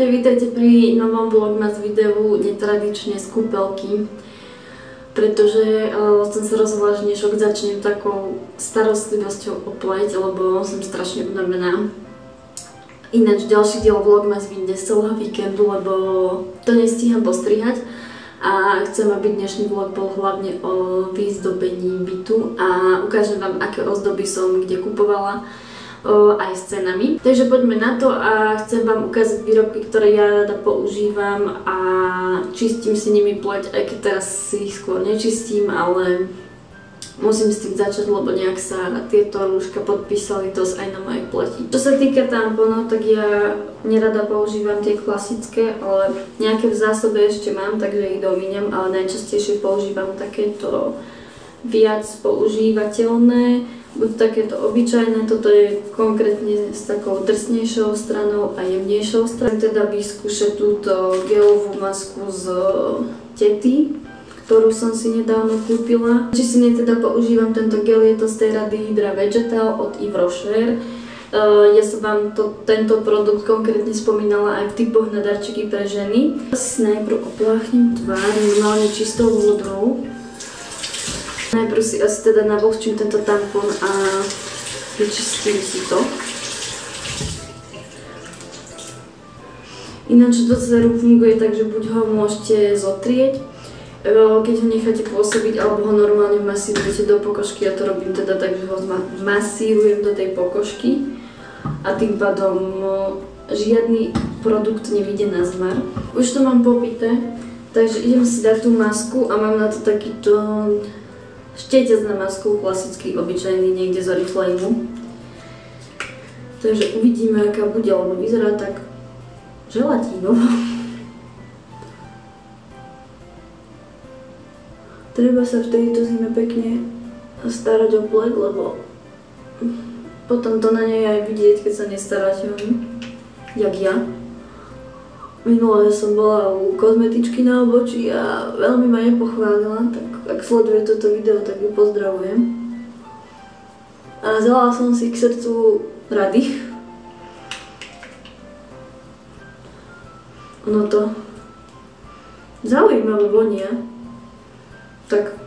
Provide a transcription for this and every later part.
Vítajte pri novom vlogmas videu netradične z kúpelky, pretože som sa rozhodla, že dnešok začnem takou starostlivosťou o pleť, lebo som strašne unavená. Ináč ďalší diel vlogmas vyjde z celého víkendu, lebo to nestíham postrihať a chcem, aby dnešný vlog bol hlavne o výzdobení bytu a ukážem vám, aké ozdoby som kde kupovala aj s cenami. Takže poďme na to a chcem vám ukázať výrobky, ktoré ja rada používam a čistím si nimi pleť, aj keď teraz si ich skôr nečistím, ale musím s tým začať, lebo nejak sa tieto rúška podpísali dosť aj na mojej pleti. Čo sa týka tamponov, tak ja nerada používam tie klasické, ale nejaké v zásobe ešte mám, takže ich domíňam, ale najčastejšie používam takéto viac používateľné buď takéto obyčajné, toto je konkrétne s takou drsnejšou stranou a jemnejšou stranou. Teda vyskúšať túto gelovú masku z tety, ktorú som si nedávno kúpila. Či si ne teda používam tento gel, je to z tej rady Hydra Vegetal od Yves Rocher. Uh, ja som vám to, tento produkt konkrétne spomínala aj v typoch na darčeky pre ženy. Najprv opláchnem tvár normálne čistou vodou. Najprv si asi teda navlhčím tento tampon a vyčistím si to. Ináč doceru funguje tak, že buď ho môžete zotrieť, e, keď ho necháte pôsobiť, alebo ho normálne masírujete do pokožky. Ja to robím teda tak, že ho masírujem do tej pokožky a tým pádom e, žiadny produkt nevíde na zmar. Už to mám popité, takže idem si dať tú masku a mám na to takýto Štietec na masku, klasický, obyčajný, niekde z Oriflameu. Takže uvidíme, aká bude, lebo vyzerá tak želatínovo. Treba sa v tejto zime pekne starať o pleť, lebo potom to na nej aj vidieť, keď sa nestaráte o ňu, jak ja. Minulé som bola u kozmetičky na obočí a veľmi ma nepochválila, tak ak sleduje toto video, tak ju pozdravujem. A vzala som si k srdcu rady. Ono to zaujímavé vonia. Tak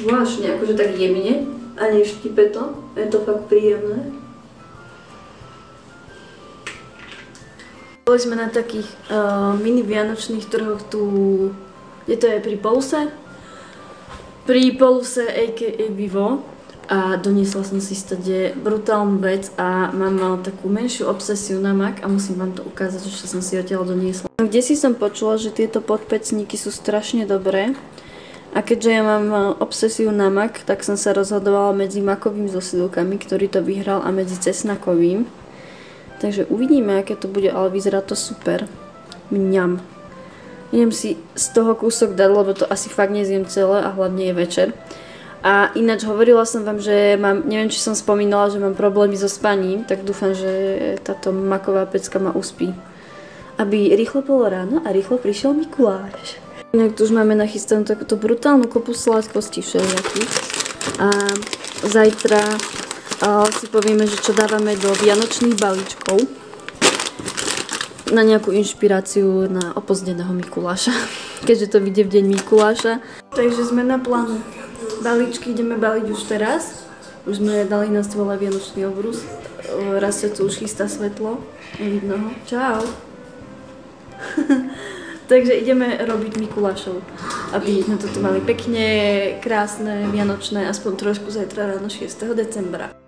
zvláštne, akože tak jemne a neštipe to. Je to fakt príjemné. Boli sme na takých uh, mini vianočných trhoch tu, kde to je pri Poluse. Pri Poluse a.k.a. Vivo. A doniesla som si stade brutálnu vec a mám mal takú menšiu obsesiu na mak a musím vám to ukázať, že som si odtiaľ doniesla. Kde si som počula, že tieto podpecníky sú strašne dobré. A keďže ja mám obsesiu na mak, tak som sa rozhodovala medzi makovým zosilkami, ktorý to vyhral, a medzi cesnakovým. Takže uvidíme, aké to bude, ale vyzerá to super. Mňam. Idem si z toho kúsok dať, lebo to asi fakt nezjem celé a hlavne je večer. A ináč hovorila som vám, že mám, neviem, či som spomínala, že mám problémy so spaním, tak dúfam, že táto maková pecka ma uspí. Aby rýchlo bolo ráno a rýchlo prišiel Mikuláš. Inak tu už máme nachystanú takúto brutálnu kopu sladkosti všelijakých. A zajtra si povieme, že čo dávame do vianočných balíčkov na nejakú inšpiráciu na opozdeného Mikuláša, keďže to vyjde v deň Mikuláša. Takže sme na plánu. Balíčky ideme baliť už teraz. Už sme dali na stole vianočný obrus. Tu už chystá svetlo. Nevidno ho. Čau. Takže ideme robiť Mikulášov, aby sme toto mali pekne, krásne, vianočné, aspoň trošku zajtra ráno 6. decembra.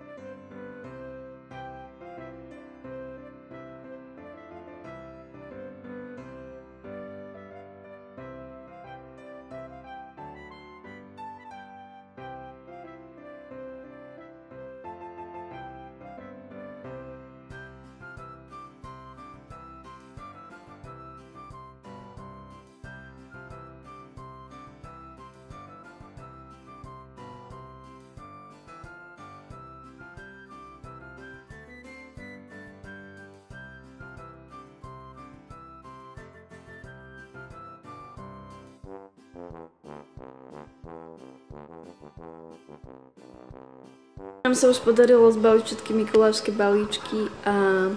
Nám sa už podarilo zbaviť všetky mikulášske balíčky a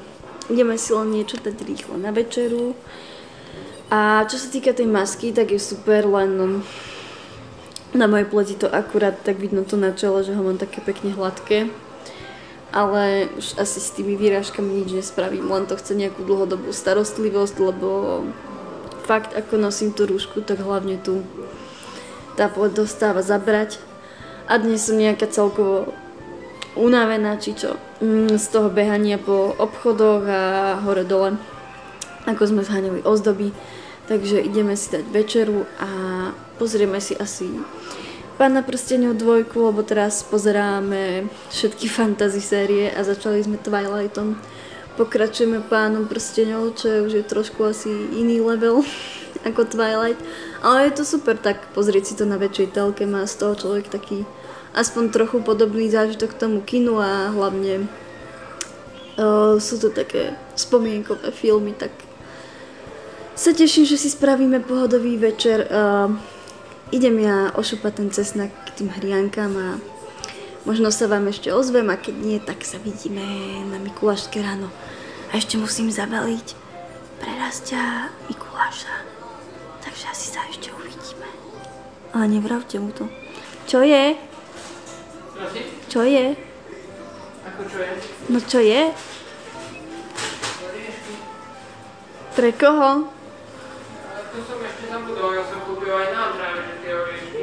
ideme si len niečo dať rýchlo na večeru. A čo sa týka tej masky, tak je super, len na mojej pleti to akurát tak vidno to na čele, že ho mám také pekne hladké. Ale už asi s tými výražkami nič nespravím, len to chce nejakú dlhodobú starostlivosť, lebo fakt ako nosím tú rúšku, tak hlavne tu tá dostáva zabrať. A dnes som nejaká celkovo unavená, či čo, mm, z toho behania po obchodoch a hore dole, ako sme zháňali ozdoby. Takže ideme si dať večeru a pozrieme si asi Pána prstenov dvojku, lebo teraz pozeráme všetky fantasy série a začali sme Twilightom. Pokračujeme Pánom prstenov, čo je už je trošku asi iný level ako Twilight. Ale je to super, tak pozrieť si to na väčšej telke, má z toho človek taký aspoň trochu podobný zážitok tomu kinu a hlavne uh, sú to také spomienkové filmy, tak sa teším, že si spravíme pohodový večer. Uh, idem ja ošupať ten cesnak k tým hriankám a možno sa vám ešte ozvem a keď nie, tak sa vidíme na Mikulášské ráno. A ešte musím zabaliť pre Rastia Mikuláša. Takže asi sa ešte uvidíme. Ale nevravte mu to. Čo je? Čo je? Ako čo je? No čo je? Pre koho? To som ešte zabudol, ja som kúpil aj nám práve tie oriešky.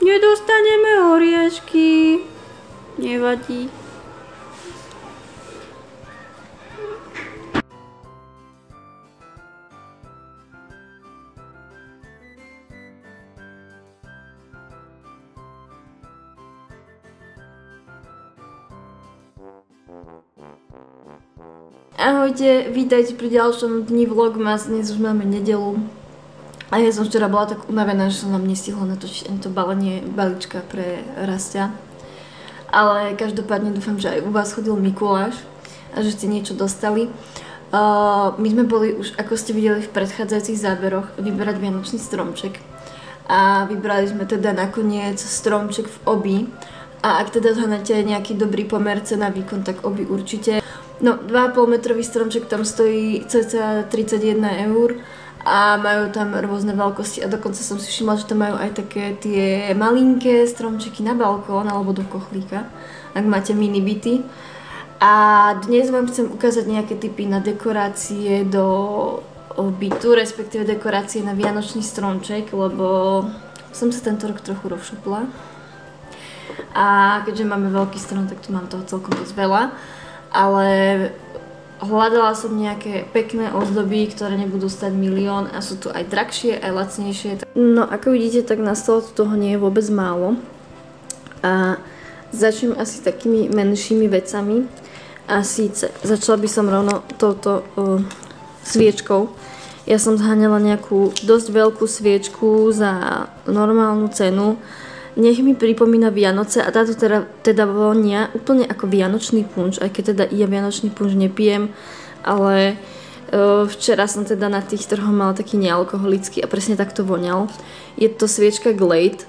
Nedostaneme oriešky. Nevadí. Ahojte, vítajte pri ďalšom dni Vlogmas, dnes už máme nedelu. A ja som včera bola tak unavená, že som nám nestihla natočiť ani to balenie balíčka pre Rastia. Ale každopádne dúfam, že aj u vás chodil Mikuláš a že ste niečo dostali. Uh, my sme boli už, ako ste videli v predchádzajúcich záberoch, vyberať Vianočný stromček. A vybrali sme teda nakoniec stromček v obi. A ak teda zhanete nejaký dobrý pomer cena výkon, tak obi určite. No, 2,5 metrový stromček tam stojí cca 31 eur a majú tam rôzne veľkosti a dokonca som si všimla, že tam majú aj také tie malinké stromčeky na balkón alebo do kochlíka, ak máte mini byty. A dnes vám chcem ukázať nejaké typy na dekorácie do bytu, respektíve dekorácie na vianočný stromček, lebo som sa tento rok trochu rozšupla. A keďže máme veľký strom, tak tu mám toho celkom dosť veľa ale hľadala som nejaké pekné ozdoby, ktoré nebudú stať milión a sú tu aj drahšie, aj lacnejšie. No ako vidíte, tak na stole toho nie je vôbec málo. A začnem asi takými menšími vecami. A síce, začala by som rovno touto uh, sviečkou. Ja som zháňala nejakú dosť veľkú sviečku za normálnu cenu nech mi pripomína Vianoce a táto teda, teda vonia úplne ako vianočný punč, aj keď teda ja vianočný punč nepijem, ale uh, včera som teda na tých trhoch mala taký nealkoholický a presne takto voňal. Je to sviečka Glade.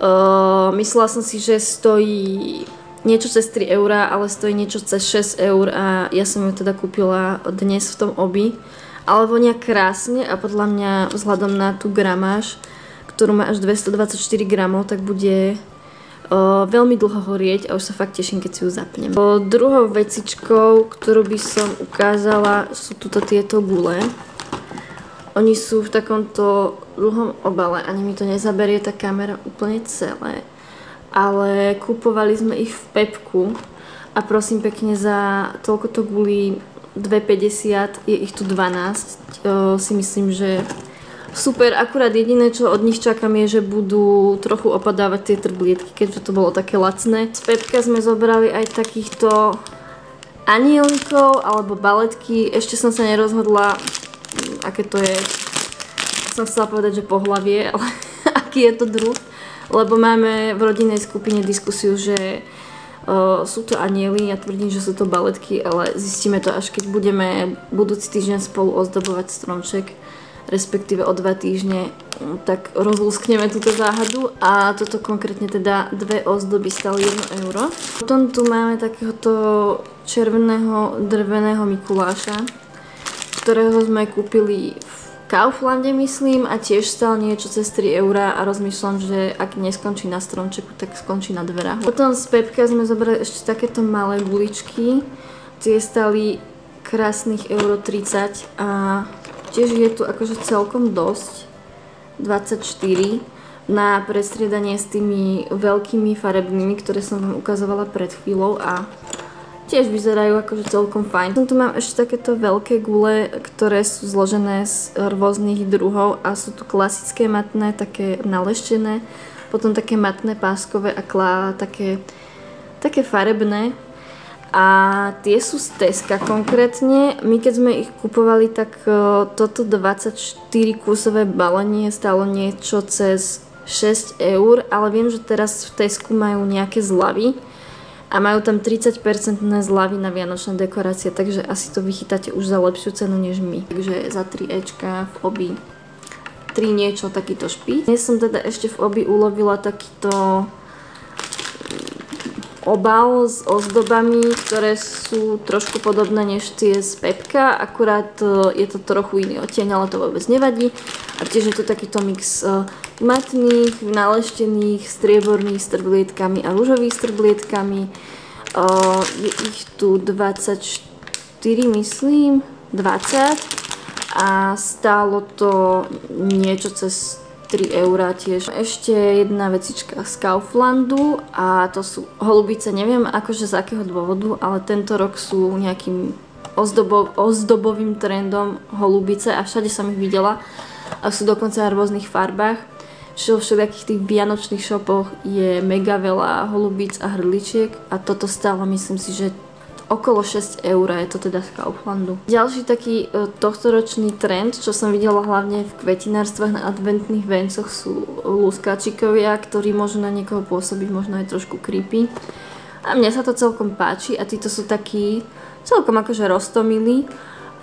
Uh, myslela som si, že stojí niečo cez 3 eurá, ale stojí niečo cez 6 eur a ja som ju teda kúpila dnes v tom obi. Ale vonia krásne a podľa mňa vzhľadom na tú gramáž ktorú má až 224 gramov, tak bude veľmi dlho horieť a už sa fakt teším, keď si ju zapnem. Druhou vecičkou, ktorú by som ukázala, sú tuto tieto gule. Oni sú v takomto dlhom obale, ani mi to nezaberie tá kamera úplne celé. Ale kúpovali sme ich v Pepku a prosím pekne za toľkoto gulí 2,50, je ich tu 12. O, si myslím, že super, akurát jediné, čo od nich čakám je, že budú trochu opadávať tie trblietky, keďže to bolo také lacné. Z Pepka sme zobrali aj takýchto anielikov alebo baletky. Ešte som sa nerozhodla, mm, aké to je. Som chcela povedať, že pohlavie, ale aký je to druh. Lebo máme v rodinnej skupine diskusiu, že uh, sú to aniely, ja tvrdím, že sú to baletky, ale zistíme to až keď budeme budúci týždeň spolu ozdobovať stromček respektíve o dva týždne, mm, tak rozlúskneme túto záhadu a toto konkrétne teda dve ozdoby stali 1 euro. Potom tu máme takéhoto červeného drveného Mikuláša, ktorého sme kúpili v Kauflande myslím a tiež stal niečo cez 3 eurá a rozmýšľam, že ak neskončí na stromčeku, tak skončí na dverách. Potom z Pepka sme zobrali ešte takéto malé guličky. Tie stali krásnych euro 30 a tiež je tu akože celkom dosť. 24 na prestriedanie s tými veľkými farebnými, ktoré som vám ukazovala pred chvíľou a tiež vyzerajú akože celkom fajn. Tu mám ešte takéto veľké gule, ktoré sú zložené z rôznych druhov a sú tu klasické matné, také naleštené, potom také matné páskové a také, také farebné. A tie sú z Teska konkrétne. My keď sme ich kupovali, tak e, toto 24 kusové balenie stalo niečo cez 6 eur, ale viem, že teraz v Tesku majú nejaké zlavy a majú tam 30% zľavy na vianočné dekorácie, takže asi to vychytáte už za lepšiu cenu než my. Takže za 3 Ečka v obi 3 niečo takýto špít. Dnes som teda ešte v obi ulovila takýto obal s ozdobami, ktoré sú trošku podobné než tie z Pepka, akurát e, je to trochu iný odtieň, ale to vôbec nevadí. A tiež je to takýto mix e, matných, naleštených, strieborných s trblietkami a rúžových s trblietkami. E, je ich tu 24, myslím, 20 a stálo to niečo cez 3 eurá tiež. Ešte jedna vecička z Kauflandu a to sú holubice, neviem akože z akého dôvodu, ale tento rok sú nejakým ozdobo, ozdobovým trendom holubice a všade som ich videla a sú dokonca v rôznych farbách. Vo všetkých tých vianočných šopoch je mega veľa holubíc a hrdličiek a toto stálo myslím si, že okolo 6 eur, je to teda z Kauflandu. Ďalší taký e, tohtoročný trend, čo som videla hlavne v kvetinárstvách na adventných vencoch sú luskáčikovia, ktorí môžu na niekoho pôsobiť možno aj trošku creepy. A mne sa to celkom páči a títo sú takí celkom akože roztomilí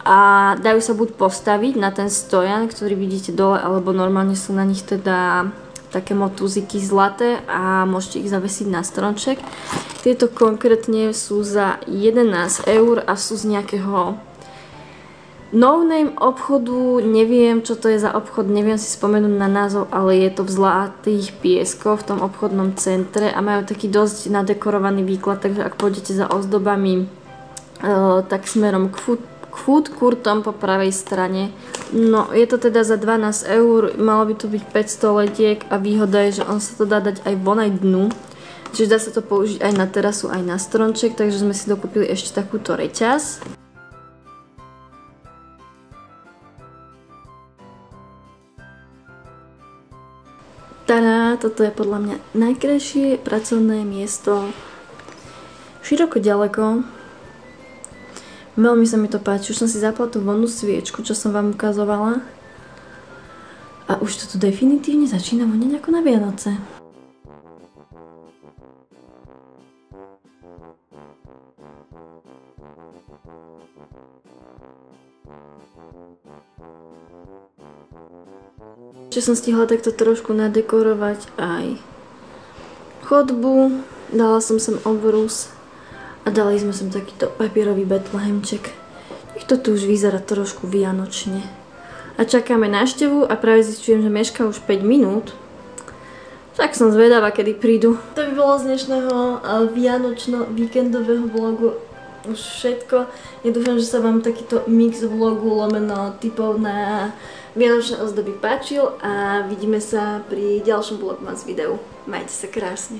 a dajú sa buď postaviť na ten stojan, ktorý vidíte dole, alebo normálne sú na nich teda také motúziky zlaté a môžete ich zavesiť na stronček. Tieto konkrétne sú za 11 eur a sú z nejakého no-name obchodu, neviem čo to je za obchod, neviem si spomenúť na názov, ale je to v Zlatých pieskoch v tom obchodnom centre a majú taký dosť nadekorovaný výklad, takže ak pôjdete za ozdobami, eh, tak smerom k food food kurtom po pravej strane. No, je to teda za 12 eur, malo by to byť 500 letiek a výhoda je, že on sa to dá dať aj von aj dnu. Čiže dá sa to použiť aj na terasu, aj na stronček, takže sme si dokúpili ešte takúto reťaz. Tada, toto je podľa mňa najkrajšie pracovné miesto. Široko ďaleko, Veľmi sa mi to páči. Už som si zapla tú vonnú sviečku, čo som vám ukazovala. A už tu definitívne začína voňať ako na Vianoce. Ešte som stihla takto trošku nadekorovať aj chodbu. Dala som sem obrus a dali sme sem takýto papierový betlehemček. Nech to tu už vyzerá trošku vianočne. A čakáme návštevu a práve zistujem, že meška už 5 minút. Tak som zvedavá, kedy prídu. To by bolo z dnešného vianočno-víkendového vlogu už všetko. Ja dúfam, že sa vám takýto mix vlogu lomeno typov na vianočné ozdoby páčil a vidíme sa pri ďalšom vlogmas videu. Majte sa krásne.